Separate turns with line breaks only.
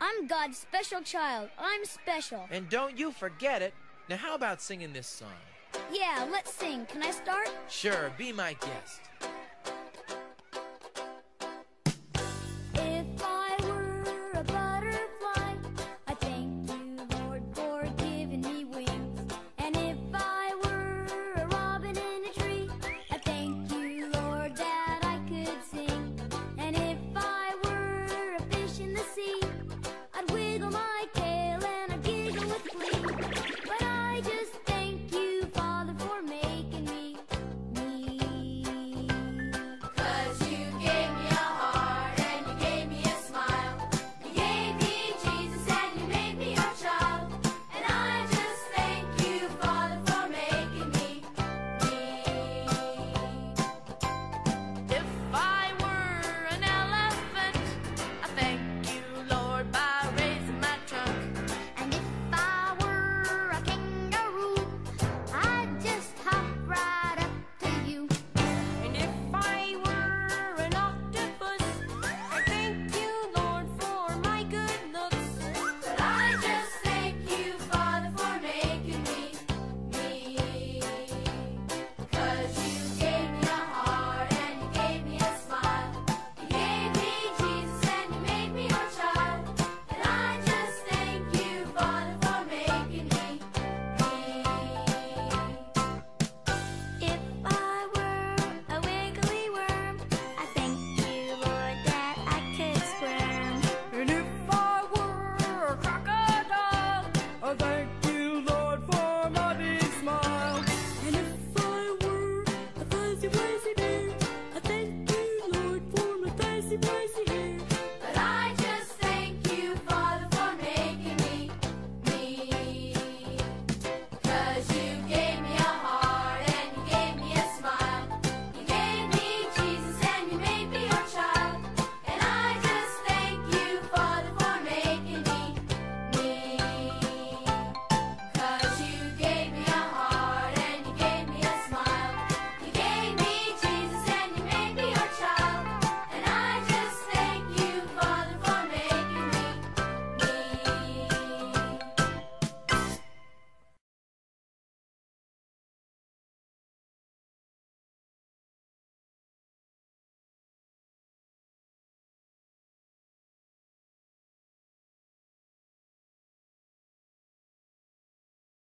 I'm God's special child. I'm special.
And don't you forget it. Now, how about singing this song?
Yeah, let's sing. Can I start?
Sure, be my guest.